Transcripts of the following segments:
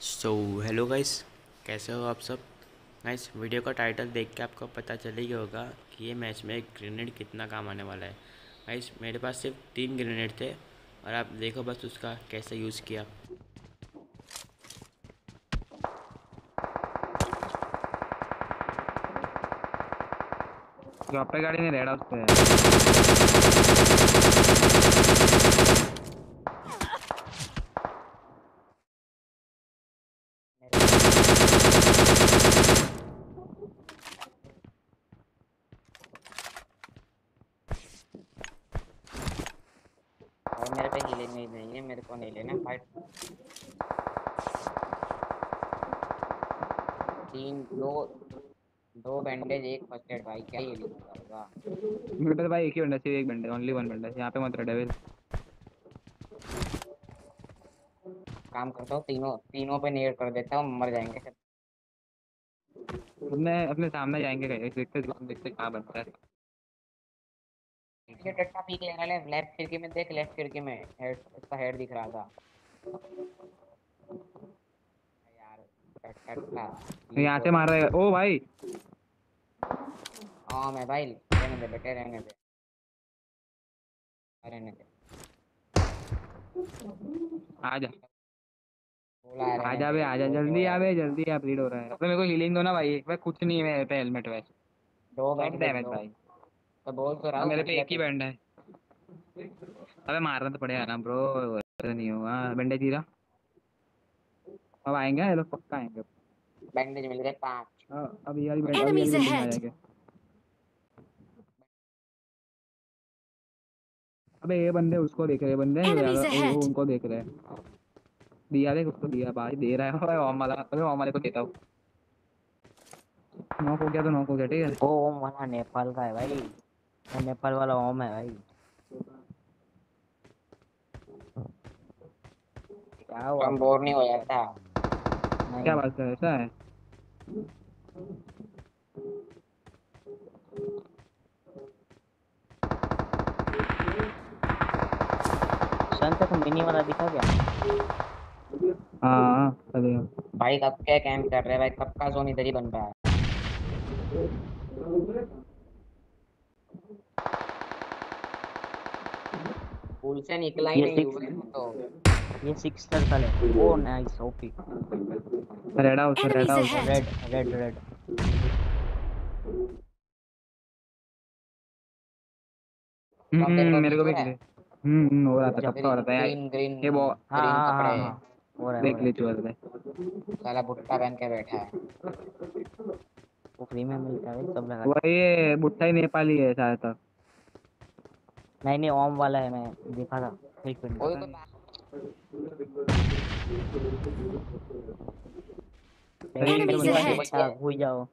So hello guys कैसे हो आप सब? गाइस वीडियो का टाइटल देख के आपको पता चल ही होगा कि ये मैच में एक ग्रेनेड कितना काम आने वाला है। गाइस मेरे पास सिर्फ़ तीन ग्रेनेड थे और आप देखो बस उसका कैसे यूज़ किया। पे गाड़ी नहीं रेड है। और मेरे नहीं है मेरे को नहीं लेना फाइट तीन दो दो बैंडेज एक फ़र्स्ट एड भाई क्या हीलिंग होगा मेरे पास भाई एक ही बंदा सिर्फ़ एक बंदा ओनली वन बंदा यहाँ पे मत रह डेविल काम करता हूँ तीनों तीनों पे नेड कर देता हूँ मर जाएँगे। सब अपने अपने सामने जाएँगे देखते देखते कहाँ बनता है। ये टट्टा पीक ले रहा है। लेफ़्ट खिड़की में देख लेफ़्ट खिड़की में हेड उसका हेड दिख रहा था। यार टट्टा यहाँ से मार रहा है। ओ भाई। हाँ मैं भाई रहने दे बेटे रहने दे। रहने दे। आजा आजा बे आजा जल्दी आ बे जल्दी आ ब्लीड हो रहा है। अपने मेरे को हीलिंग दो ना भाई। भाई कुछ नहीं है हेलमेट वैसे। दो डैमेज भाई। तो बोल तो रहा हूँ मेरे पे एक ही बैंड है। अबे मारना तो पड़ेगा ना ब्रो ऐसा नहीं होगा बैंडेज जीरा अब आएँगे ये लोग पक्का आएँगे बैंडेज मिल गए पाँच। हाँ, अब ये वाली बैंड अब ये में बंदे उसको देख रहे हैं बंदे वो- उनको देख रहे हैं। दिया देख उसको दिया भाई दे रहा है। ओए ओम वाला अबे ओम वाले को देता हूँ। नॉक हो गया तो नॉक हो गया ठीक है। ओ ओम वाला नेपाल का है भाई। नेपाल वाला ओम है भाई। क्या हुआ? हम बोर नहीं हो जाता क्या बात है ऐसा है? संत को मिनी वाला दिखा क्या? हाँ हाँ भाई कब क्या कैंप कर रहे हैं? भाई कब का जोन इधर ही बन रहा है? पुल से निकला ही नहीं तो। ये सिक्स सर्कल है ओ nice OP red house red house red red red मेरे को भी दिख हम्म हम्म, हो रहा था पक्का हो रहा था यार। ग्रीन ग्रीन ये वो हाँ ग्रीन हाँ कपड़े। हाँ रहा देख हो रहा ले चुहा था साला भुट्टा पहन के बैठा है। फ्री में मिलता है सब लगा वो ये बुट्टा ही नेपाली है शायद तक नहीं नहीं ओम वाला है मैं देखा था एक मिनट। ahead. अच्छा हो जाओ।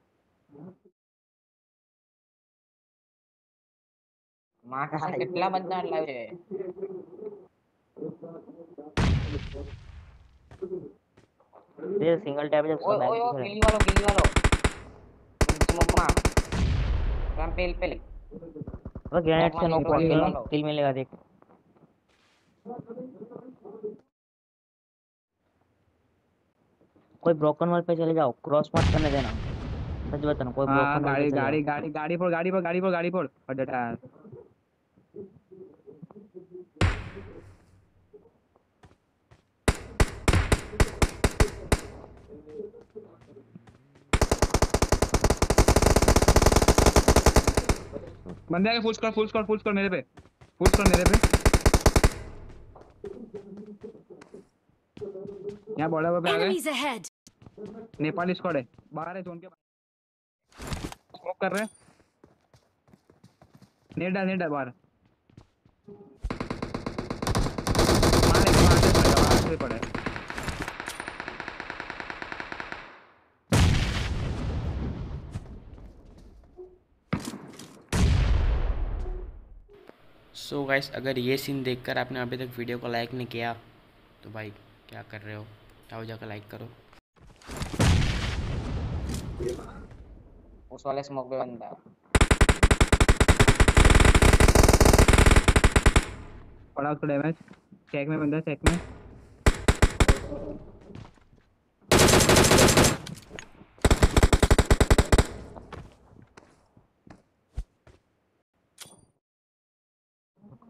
माँ का है। सिंगल टैप जब ओए सब ओए ओ बैक गिल्ली वो ग्रेनेड से नॉक किल किल मिलेगा देख कोई ब्रोकन वॉल पे चले जाओ क्रॉस मत करने देना सच बताना कोई हाँ ब्रोकन गाड़ी गाड़ी गाड़ी गाड़ी फोड़ गाड़ी फोड़ गाड़ी फोड़ गाड़ी फोड़ और डटा बंदे आगे full score full score full score मेरे पे। फुल स्कोर मेरे पे। यहाँ बॉर्डर पे आ गए। नेपाली स्क्वाड है। बाहर है जोन के स्मोक कर रहे हैं। नेट डाल नेट डाल बाहर। मारे वहाँ से पड़ेगा से सो गाइस अगर ये सीन देखकर आपने अभी तक वीडियो को लाइक नहीं किया तो भाई क्या कर रहे हो? जाओ जाकर लाइक करो। उस वाले स्मोक पे बंदा। पड़ा उसको डैमेज चेक में बंदा चेक में।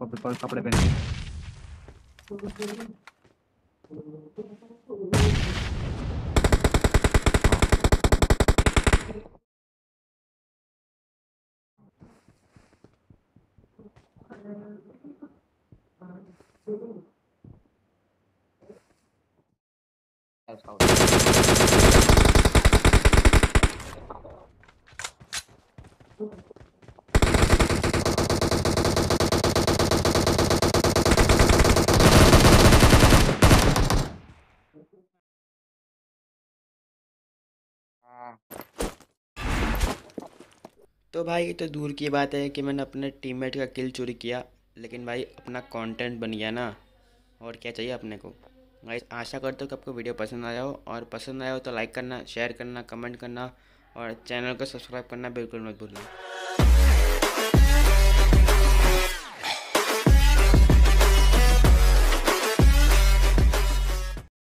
कपड़े कपड़े पहन। के स्काउट तो भाई, ये तो दूर की बात है कि मैंने अपने टीममेट का किल चोरी किया, लेकिन भाई, अपना कंटेंट बन गया ना। और क्या चाहिए अपने को? भाई, आशा करता हूँ कि आपको वीडियो पसंद आया हो, और पसंद आया हो तो लाइक करना शेयर करना कमेंट करना, और चैनल को सब्सक्राइब करना बिल्कुल मत भूलना।